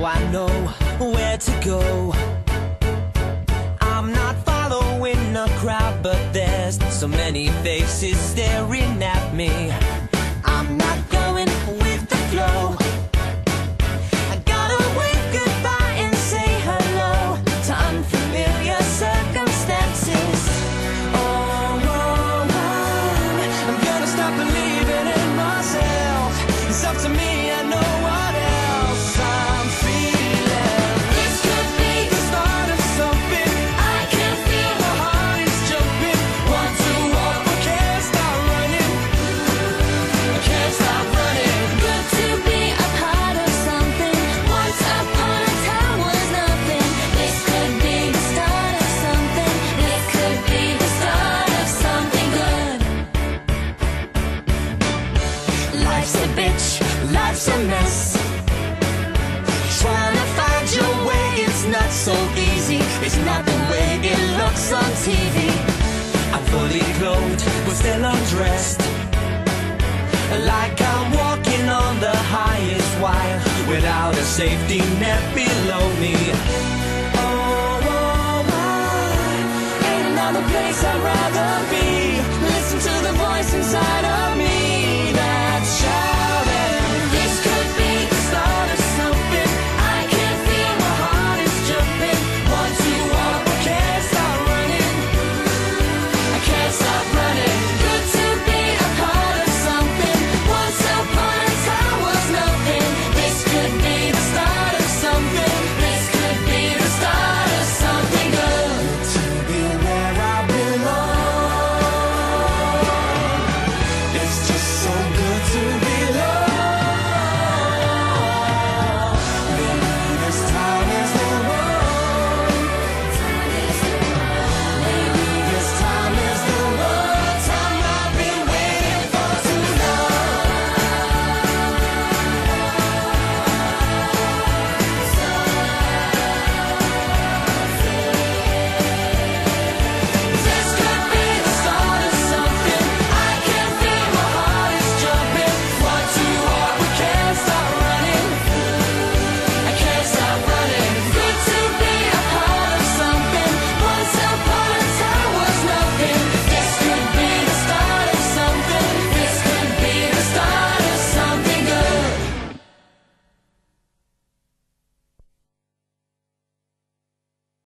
Now I know where to go. I'm not following the crowd, but there's so many faces staring. on TV. I'm fully clothed, but still undressed. Like I'm walking on the highest wire without a safety net below me. Oh, oh my, ain't another place I'd rather.